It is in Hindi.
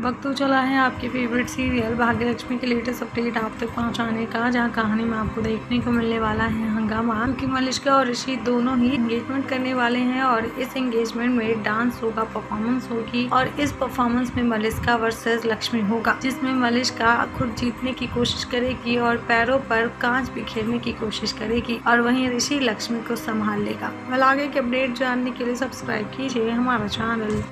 वक्त तो चला है आपके फेवरेट सीरियल भाग्य लक्ष्मी के लेटेस्ट अपडेट आप तक पहुँचाने का, जहाँ कहानी में आपको देखने को मिलने वाला है हंगामा। क्योंकि मलिश्का और ऋषि दोनों ही एंगेजमेंट करने वाले हैं और इस एंगेजमेंट में डांस होगा परफॉर्मेंस होगी और इस परफॉर्मेंस में मलिश्का वर्सेज लक्ष्मी होगा, जिसमें मलिश्का खुद जीतने की कोशिश करेगी और पैरों पर कांच बिखेरने की कोशिश करेगी और वही ऋषि लक्ष्मी को संभाल लेगा। वल आगे के अपडेट जानने के लिए सब्सक्राइब कीजिए हमारा चैनल